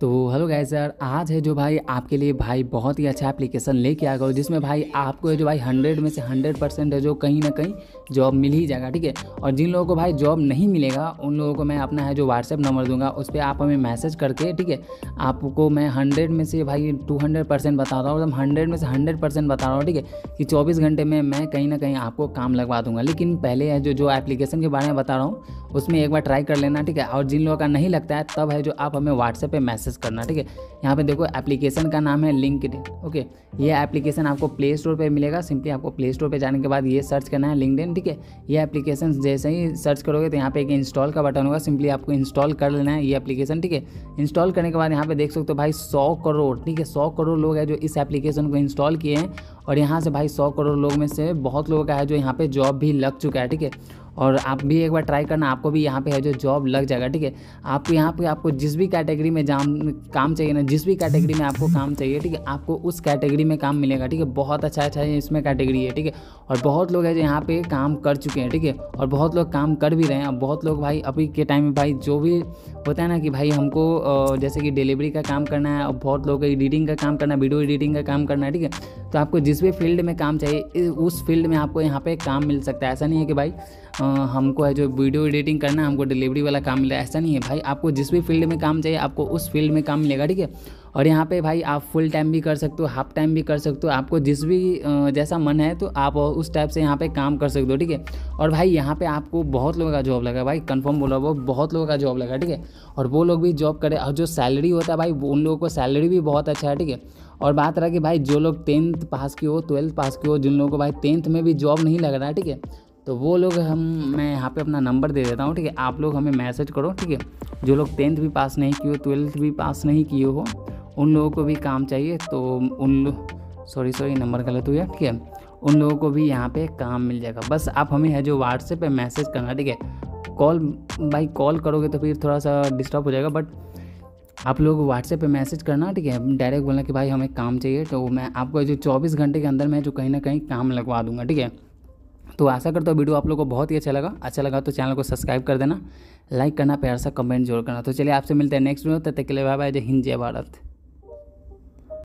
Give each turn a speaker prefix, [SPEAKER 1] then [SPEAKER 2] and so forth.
[SPEAKER 1] तो hello guys sir आज है जो भाई आपके लिए भाई बहुत ही अच्छा एप्लीकेशन लेके आ गया जिसमें भाई आपको जो भाई हंड्रेड में से हंड्रेड परसेंट है जो कहीं ना कहीं जॉब मिल ही जाएगा, ठीक है? और जिन लोगों को भाई जॉब नहीं मिलेगा, उन लोगों को मैं अपना है जो व्हाट्सएप नंबर दूँगा, उस पर आप हमें मैसेज करके, ठीक है? आपको मैं हंड्रेड में से भाई टू हंड्रेड परसेंट बता रहा हूँ एकदम हंड्रेड में से हंड्रेड परसेंट बता रहा हूँ, ठीक है? कि चौबीस घंटे में मैं कहीं ना कहीं आपको काम लगवा दूँगा। लेकिन पहले है जो जो एप्लीकेशन के बारे में बता रहा हूँ उसमें एक बार ट्राई कर लेना, ठीक है? और जिन लोगों का नहीं लगता है, तब है जो आप हमें व्हाट्सएप पे मैसेज करना, ठीक है? यहाँ पे देखो एप्लीकेशन का नाम है लिंकड ओके? ये एप्लीकेशन आपको प्ले स्टोर पर मिलेगा। सिंपली आपको प्ले स्टोर पर जाने के बाद ये सर्च करना है लिंकड ठीक है? ये एप्लीकेशन जैसे ही सर्च करोगे तो यहाँ पे एक इंस्टॉल का बटन होगा। सिंपली आपको इंस्टॉल कर लेना है ये एप्लीकेशन ठीक है? इंस्टॉल करने के बाद यहाँ पे देख सकते हो भाई सौ करोड़, ठीक है? सौ करोड़ लोग हैं जो इस एप्लीकेशन को इंस्टॉल किए हैं। और यहाँ से भाई सौ करोड़ लोग में से बहुत लोगों का है जो यहाँ पे जॉब भी लग चुका है, ठीक है? और आप भी एक बार ट्राई करना, आपको भी यहाँ पे है जो जॉब लग जाएगा, ठीक है? आपको यहाँ पे आपको जिस भी कैटेगरी में जाम, काम चाहिए ना, जिस भी कैटेगरी में आपको काम चाहिए, ठीक है? आपको उस कैटेगरी में काम मिलेगा, ठीक है? बहुत अच्छा अच्छा इसमें कैटेगरी है, ठीक है? और बहुत लोग है जो यहाँ पे काम कर चुके हैं, ठीक है? और बहुत लोग काम कर भी रहे हैं, और बहुत लोग भाई अभी के टाइम में भाई जो भी होता है ना कि भाई हमको जैसे कि डिलीवरी का काम करना है, और बहुत लोग एडिटिंग का काम करना है वीडियो एडिटिंग का काम करना है, ठीक है? तो आपको जिस भी फ़ील्ड में काम चाहिए, उस फ़ील्ड में आपको यहाँ पे काम मिल सकता है। ऐसा नहीं है कि भाई हमको है जो वीडियो एडिटिंग करना है, हमको डिलीवरी वाला काम मिला। ऐसा नहीं है भाई, आपको जिस भी फ़ील्ड में काम चाहिए, आपको उस फ़ील्ड में काम मिलेगा, ठीक है? और यहाँ पे भाई आप फुल टाइम भी कर सकते हो हाफ़ टाइम भी कर सकते हो। आपको जिस भी जैसा मन है तो आप उस टाइप से यहाँ पे काम कर सकते हो, ठीक है? और भाई यहाँ पे आपको बहुत लोगों का जॉब लगा, भाई कंफर्म बोला वो बहुत लोगों का जॉब लगा, ठीक है? और वो लोग भी जॉब करे, और जो सैलरी होता है भाई उन लोगों को सैलरी भी बहुत अच्छा है, ठीक है? और बात रहा कि भाई, जो लोग टेंथ पास की हो ट्वेल्थ पास की हो, जिन लोगों को भाई टेंथ में भी जॉब नहीं लग रहा है ठीक है? तो वो लोग हम, मैं यहाँ पे अपना नंबर दे देता हूँ, ठीक है? आप लोग हमें मैसेज करो, ठीक है? जो लोग टेंथ भी पास नहीं किए हो ट्वेल्थ भी पास नहीं किए हो, उन लोगों को भी काम चाहिए तो उन सॉरी सॉरी नंबर गलत हुआ ठीक है? उन लोगों को भी यहाँ पे काम मिल जाएगा। बस आप हमें है जो व्हाट्सएप पे मैसेज करना, ठीक है? कॉल, भाई कॉल करोगे तो फिर थोड़ा सा डिस्टर्ब हो जाएगा बट आप लोग व्हाट्सएप पे मैसेज करना, ठीक है? डायरेक्ट बोलना कि भाई हमें काम चाहिए तो मैं आपको जो 24 घंटे के अंदर मैं जो कहीं ना कहीं काम लगवा दूँगा, ठीक है? तो आशा करता हूँ वीडियो आप लोग को बहुत ही अच्छा लगा। अच्छा लगा तो चैनल को सब्सक्राइब कर देना, लाइक करना, प्यार सा कमेंट ज़रूर करना। तो चलिए आपसे मिलते हैं नेक्स्ट वीडियो तब तक के लिए बाय बाय जय हिंद, जय भारत।